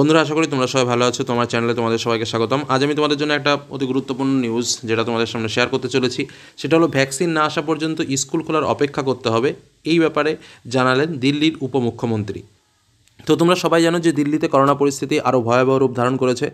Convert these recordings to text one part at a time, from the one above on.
বন্ধুরা, আশা করি তোমরা সবাই ভালো আছো। তোমার চ্যানেলে তোমাদের সবাইকে স্বাগতম। আজ আমি তোমাদের জন্য একটা অতি গুরুত্বপূর্ণ নিউজ যেটা তোমাদের সামনে শেয়ার করতে চলেছি। সেটা হলো ভ্যাকসিন না আসা পর্যন্ত স্কুল খোলার অপেক্ষা করতে হবে। এই ব্যাপারে জানালেন দিল্লির উপমুখ্যমন্ত্রী। তো তোমরা সবাই জানো যে দিল্লিতে করোনা পরিস্থিতি আরও ভয়াবহ রূপ ধারণ করেছে।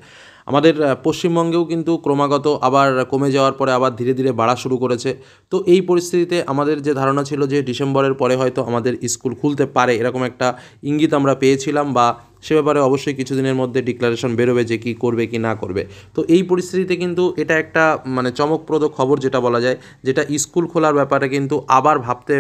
আমাদের পশ্চিমবঙ্গেও কিন্তু ক্রমাগত আবার কমে যাওয়ার পরে আবার ধীরে ধীরে বাড়া শুরু করেছে। তো এই পরিস্থিতিতে আমাদের যে ধারণা ছিল যে ডিসেম্বরের পরে হয়তো আমাদের স্কুল খুলতে পারে, এরকম একটা ইঙ্গিত আমরা পেয়েছিলাম বা সে ব্যাপারে অবশ্যই কিছুদিনের মধ্যে ডিক্লারেশন বেরোবে যে কী করবে কি না করবে। তো এই পরিস্থিতিতে কিন্তু এটা একটা মানে চমকপ্রদ খবর যেটা বলা যায়, যেটা স্কুল খোলার ব্যাপারে কিন্তু আবার ভাবতে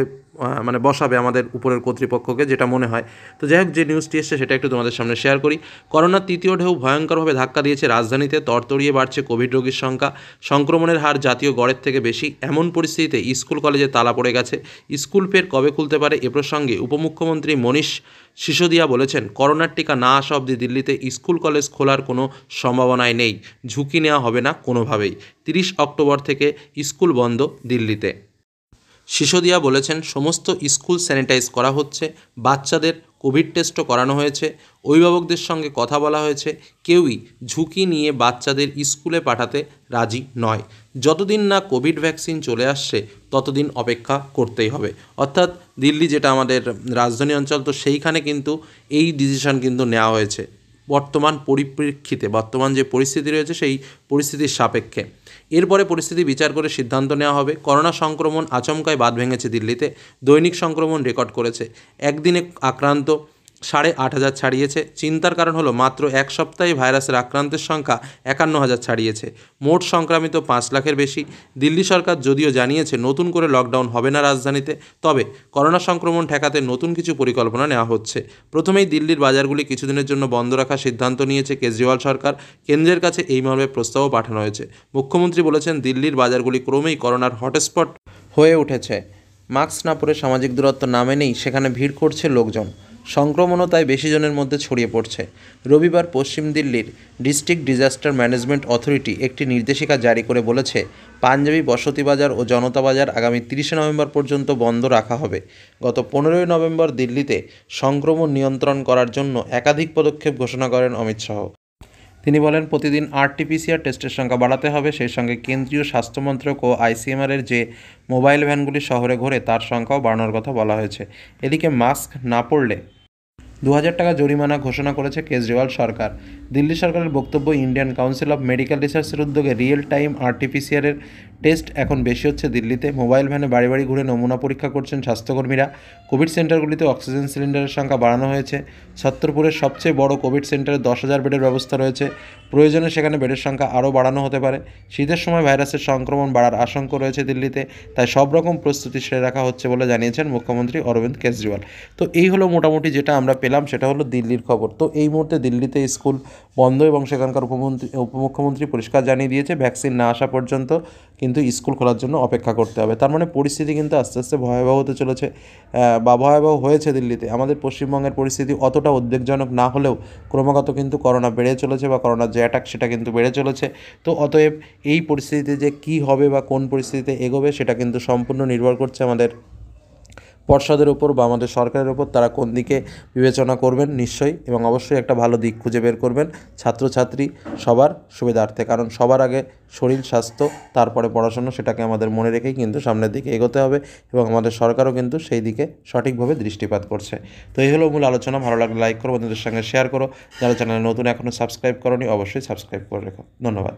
মানে বসাবে আমাদের উপরের কর্তৃপক্ষকে যেটা মনে হয়। তো যাই হোক, যে নিউজটি এসছে সেটা একটু তোমাদের সামনে শেয়ার করি। করোনার তৃতীয় ঢেউ ভয়ঙ্করভাবে ধাক্কা দিয়েছে রাজধানীতে, তরতরিয়ে বাড়ছে কোভিড রোগীর সংখ্যা, সংক্রমণের হার জাতীয় গড়ের থেকে বেশি। এমন পরিস্থিতিতে স্কুল কলেজে তালা পড়ে গেছে। স্কুল ফের কবে খুলতে পারে এ প্রসঙ্গে উপমুখ্যমন্ত্রী মনীষ সিসোদিয়া বলেছেন, করোনার টিকা না আসা অবধি দিল্লিতে স্কুল কলেজ খোলার কোনো সম্ভাবনাই নেই। ঝুঁকি নেওয়া হবে না কোনোভাবেই। তিরিশ অক্টোবর থেকে স্কুল বন্ধ দিল্লিতে। সিসোদিয়া বলেছেন, সমস্ত স্কুল স্যানিটাইজ করা হচ্ছে, বাচ্চাদের কোভিড টেস্টও করানো হয়েছে, অভিভাবকদের সঙ্গে কথা বলা হয়েছে, কেউই ঝুঁকি নিয়ে বাচ্চাদের স্কুলে পাঠাতে রাজি নয়। যতদিন না কোভিড ভ্যাকসিন চলে আসছে, ততদিন অপেক্ষা করতেই হবে। অর্থাৎ দিল্লি যেটা আমাদের রাজধানী অঞ্চল, তো সেইখানে কিন্তু এই ডিসিশন কিন্তু নেওয়া হয়েছে। বর্তমান পরিপ্রেক্ষিতে, বর্তমান যে পরিস্থিতি রয়েছে সেই পরিস্থিতির সাপেক্ষে। এরপরে পরিস্থিতি বিচার করে সিদ্ধান্ত নেওয়া হবে। করোনা সংক্রমণ আচমকায় বাদ ভেঙেছে দিল্লিতে। দৈনিক সংক্রমণ রেকর্ড করেছে। একদিনে আক্রান্ত সাড়ে আট হাজার ছাড়িয়েছে। চিন্তার কারণ হলো মাত্র এক সপ্তাহে ভাইরাসের আক্রান্তের সংখ্যা একান্ন হাজার ছাড়িয়েছে। মোট সংক্রামিত পাঁচ লাখের বেশি। দিল্লি সরকার যদিও জানিয়েছে নতুন করে লকডাউন হবে না রাজধানীতে, তবে করোনা সংক্রমণ ঠেকাতে নতুন কিছু পরিকল্পনা নেওয়া হচ্ছে। প্রথমেই দিল্লির বাজারগুলি কিছুদিনের জন্য বন্ধ রাখার সিদ্ধান্ত নিয়েছে কেজরিওয়াল সরকার। কেন্দ্রের কাছে এই মর্মে প্রস্তাবও পাঠানো হয়েছে। মুখ্যমন্ত্রী বলেছেন, দিল্লির বাজারগুলি ক্রমেই করোনার হটস্পট হয়ে উঠেছে। মাস্ক না পরে সামাজিক দূরত্ব না মেনেই সেখানে ভিড় করছে লোকজন। সংক্রমণও তাই বেশি জনের মধ্যে ছড়িয়ে পড়ছে। রবিবার পশ্চিম দিল্লির ডিস্ট্রিক্ট ডিজাস্টার ম্যানেজমেন্ট অথরিটি একটি নির্দেশিকা জারি করে বলেছে, পাঞ্জাবি বসতি বাজার ও জনতা বাজার আগামী তিরিশে নভেম্বর পর্যন্ত বন্ধ রাখা হবে। গত পনেরোই নভেম্বর দিল্লিতে সংক্রমণ নিয়ন্ত্রণ করার জন্য একাধিক পদক্ষেপ ঘোষণা করেন অমিত শাহ। তিনি বলেন, প্রতিদিন আরটিপিসিআর টেস্টের সংখ্যা বাড়াতে হবে, সেই সঙ্গে কেন্দ্রীয় স্বাস্থ্যমন্ত্রক ও আইসিএমআরের যে মোবাইল ভ্যানগুলি শহরে ঘোরে তার সংখ্যাও বাড়ানোর কথা বলা হয়েছে। এদিকে মাস্ক না পরলে দু হাজার টাকা জরিমানা ঘোষণা করেছে কেজরিওয়াল সরকার। দিল্লি সরকারের বক্তব্য, ইন্ডিয়ান কাউন্সিল অফ মেডিকেল রিসার্চের উদ্যোগে রিয়েল টাইম আরটিপিসিআরের টেস্ট এখন বেশি হচ্ছে দিল্লিতে। মোবাইল ভ্যানে বাড়ি বাড়ি ঘুরে নমুনা পরীক্ষা করছেন স্বাস্থ্যকর্মীরা। কোভিড সেন্টারগুলিতে অক্সিজেন সিলিন্ডারের সংখ্যা বাড়ানো হয়েছে। ছত্তরপুরের সবচেয়ে বড় কোভিড সেন্টারে দশ হাজার বেডের ব্যবস্থা রয়েছে। প্রয়োজনে সেখানে বেডের সংখ্যা আরও বাড়ানো হতে পারে। শীতের সময় ভাইরাসের সংক্রমণ বাড়ার আশঙ্কা রয়েছে দিল্লিতে, তাই সব রকম প্রস্তুতি সেরে রাখা হচ্ছে বলে জানিয়েছেন মুখ্যমন্ত্রী অরবিন্দ কেজরিওয়াল। তো এই হলো মোটামুটি যেটা আমরা পেলাম, সেটা হলো দিল্লির খবর। তো এই মুহূর্তে দিল্লিতে স্কুল বন্ধ এবং সেখানকার উপমন্ত্রী, উপমুখ্যমন্ত্রী পরিষ্কার জানিয়ে দিয়েছে, ভ্যাকসিন না আসা পর্যন্ত কিন্তু স্কুল খোলার জন্য অপেক্ষা করতে হবে। তার মানে পরিস্থিতি কিন্তু আস্তে আস্তে ভয়াবহ হতে চলেছে বা ভয়াবহ হয়েছে দিল্লিতে। আমাদের পশ্চিমবঙ্গের পরিস্থিতি অতটা উদ্বেগজনক না হলেও ক্রমাগত কিন্তু করোনা বেড়ে চলেছে বা করোনার যে অ্যাটাক সেটা কিন্তু বেড়ে চলেছে। তো অতএব এই পরিস্থিতিতে যে কী হবে বা কোন পরিস্থিতিতে এগোবে সেটা কিন্তু সম্পূর্ণ নির্ভর করছে আমাদের পর্ষদের ওপর বা আমাদের সরকারের ওপর তারা কোন দিকে বিবেচনা করবেন? নিশ্চয়ই, এবং অবশ্যই একটা ভালো দিক খুঁজে বের করবেন ছাত্রছাত্রী সবার সুবিধার্থে। কারণ সবার আগে শরীর, স্বাস্থ্য, তারপরে পড়াশুনো সেটাকে আমাদের মনে রেখেই কিন্তু সামনের দিকে এগোতে হবে, এবং আমাদের সরকারও কিন্তু সেই দিকে সঠিকভাবে দৃষ্টিপাত করছে। তো এই হলো মূল আলোচনা। ভালো লাগলে লাইক করো, বন্ধুদের সঙ্গে শেয়ার করো। যারা চ্যানেলে নতুন এখনও সাবস্ক্রাইব করনি, অবশ্যই সাবস্ক্রাইব করে রেখো। ধন্যবাদ।